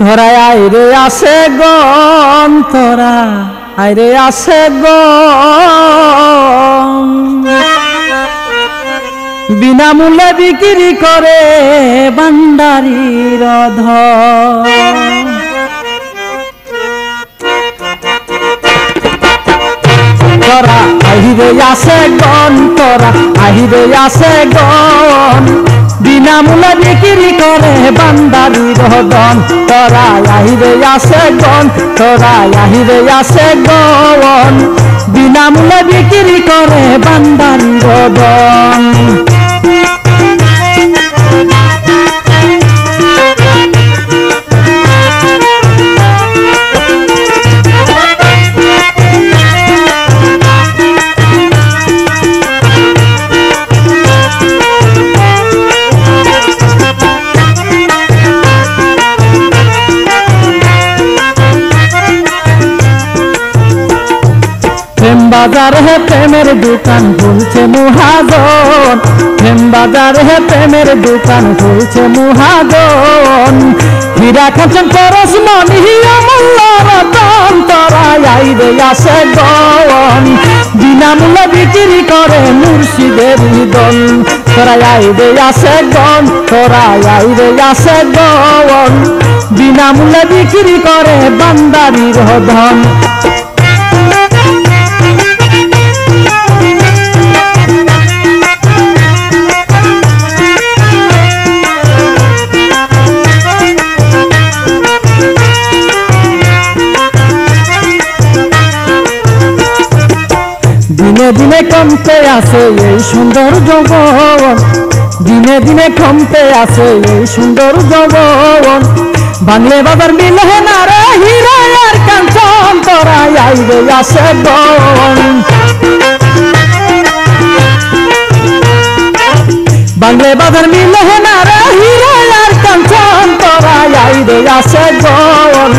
তোরা আইরে আসে গন তোরা আইরে আসে গন বিনামূল্যে বিক্রি করে ভান্ডারির ধন তোরা আহিরে আসে গন তোরা আহিরে আসে গন বিনামূল্যে বিক্রি করে বান্দারি রদন তোরা আহিরে আসে গন তোরা আহিরে আসে গন বিনামূলা বিক্রি করে বান্দারি রদন বাজার হে প্রেমের দোকান খুলছে মুহাজন। প্রেম বাজার হে প্রেমের দোকান খুলছে মুহাজন। হীরা খাচ্ছেন পরশ মনি অমূল্য রতন, তরাই আইরে আসে গন বিনামূল্য বিক্রি করে মুর্শিদের দন তোরাই আইরে আসে গন তোরাই আইরে আসে গন বিনামূল্য বিক্রি করে বান্দারির ধন আসে এই সুন্দর জগন দিনে দিনে কমতে আছে এই সুন্দর জগন বাংলে বাবার মিলে না রে হিরো আর কাঞ্চন তোরা আইবে আসে গন বাংলে বাজার মিলে না রে হিরা আর কাঞ্চন তোরা আইবে আসে গন।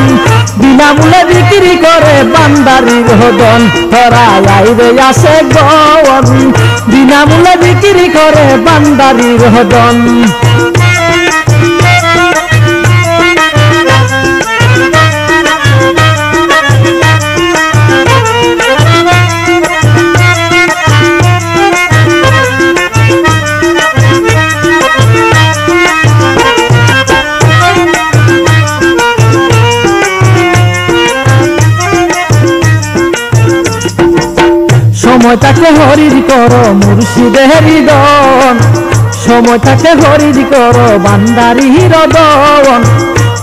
বিনামূল্যে বিক্রি করে বান্দারির হদন তোরা আইবে আসে গন। বিনামূল্যে বিক্রি করে বান্দারির হদন সময়টাকে হরির করো, মুর্শিদের দন। সময়টাকে হরির কর, বান্দারি হৃদন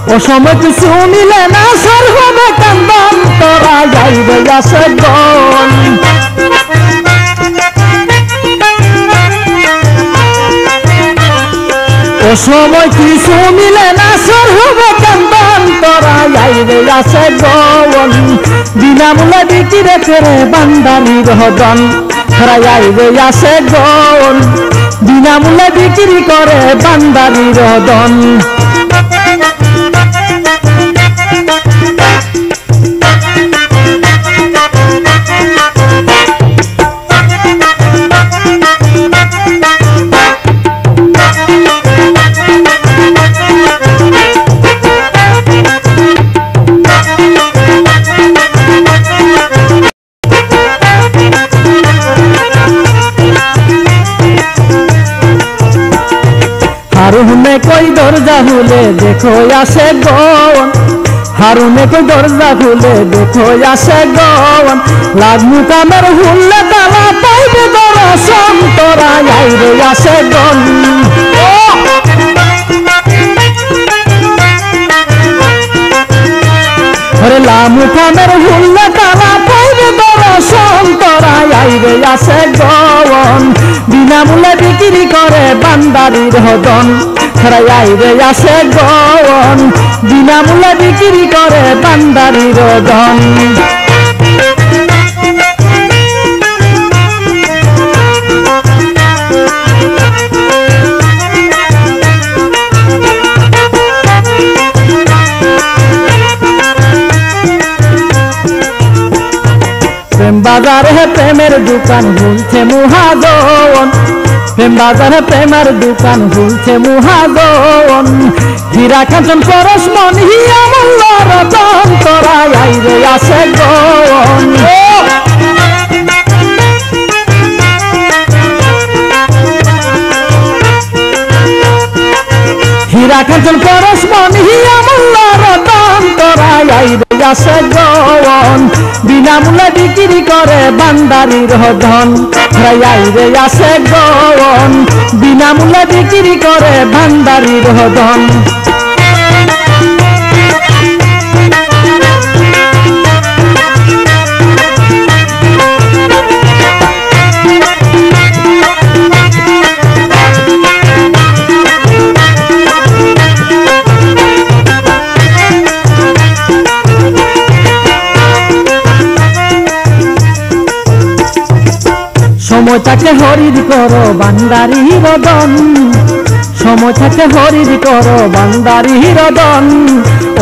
ও সময় কিছু মিলে না সর হবে কান্দন তোরা যাইবে আসে গন ও সময় কিছু মিলে না সর হবে কান্দন তোরা যাইবে আসে গন বিনামূল্যে বিক্রি করে বান্দারি রহদন। হারাইবে আসে গন বিনামূল্যে বিক্রি করে বান্দারি রহদন। খুলে দেখো আসে গন। হারুনে কই দরজা খুলে দেখো আসে গন। লাগমু কামের হুল্লে তালা পাইবে দর্শন। তোরা আইরে আসে গন! ওরে লামু কামের হুল্লে তালা পাইবে দর্শন। তোরা আইরে আসে গন। বিনামূল্যে বিক্রি করে বান্দারির হদন। তারা আইরে আসে গন বিনামূল্যে বিক্রি করে বান্দারির হদন প্রেম বাজারে প্রেমের দোকান খুলছে মুহাজন প্রেম বাজারে, প্রেমের দোকান খুলছে মুহাজন। হীরা কাঞ্চন পরশ মনি আমল রতন তোরা আইরে আসে গন। হীরা কাঞ্চন পরশ আছে গন। বিনামূল্যে বিক্রি করে বান্দারির ধন। রাই রে, আছে গন। বিনামূল্যে বিক্রি করে বান্দারির ধন। সময় থাকে হরির করো বান্দারি রদন সময় থাকে হরির করো বান্দারি রদন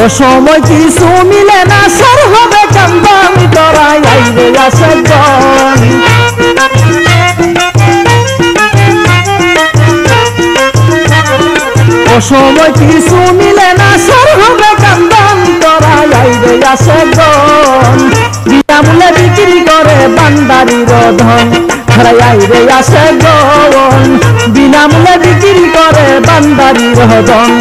ও সময় কিছু মিলে না, সর হবে কান্দান তোরাই আইরে আসে জন। ও সময় কিছু মিলে না, সর হবে কান্দান তোরাই আইরে আসে জন। বিনামূল্যে বিক্রি করে বান্দারির ধন। হারাই আইরে আসে গন বিনামূল্যে বিক্রি করে বান্দারির ধন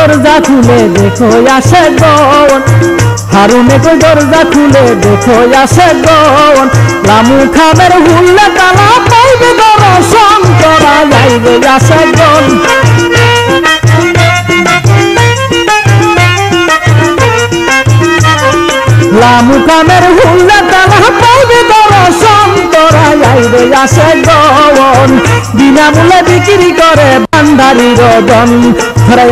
দরজা খুলে দেখো আসে গন হারুনে কই দরজা খুলে দেখো আসে গন লামু খামের হুল্লে তালা পাইবে দর্শন করা যাইবে আসে গন লামু কামের হুল্লে তালা পাইবে দর্শন করা যাইবে আসে গন বিনামূল্যে বিক্রি করে বান্দারির রদন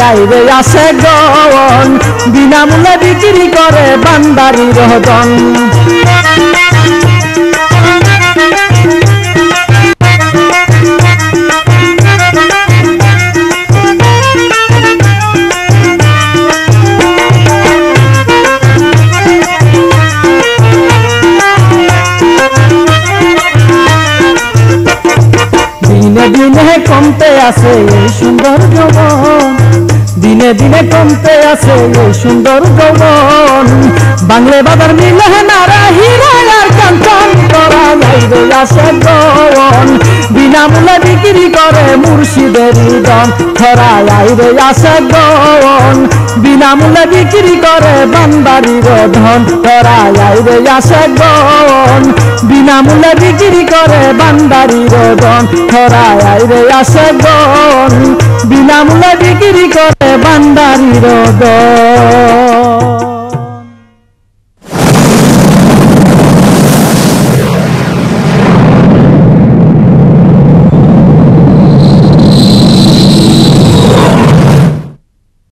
আইবে আসে গন বিনামূল্যে বিক্রি করে বান্দারির দন সুন্দর যৌবন দিনে দিনে কমতে আছে এই সুন্দর যৌবন বাংলে বাজার মিলে নারা হিরায়ার কাঞ্চন করা যাইবে আসে গন বিনামূল্যে বিক্রি করে মুর্শিদের দম ধরা যাইবে আসে গন বিনামূল্যে বিক্রি করে বান্দারির ধন। ধরা আইরে আসে গন বিনামূল্যে বিক্রি করে বান্দারির ধন। ধরা আইরে আসে গন বিনামূল্যে বিক্রি করে বান্দারির দন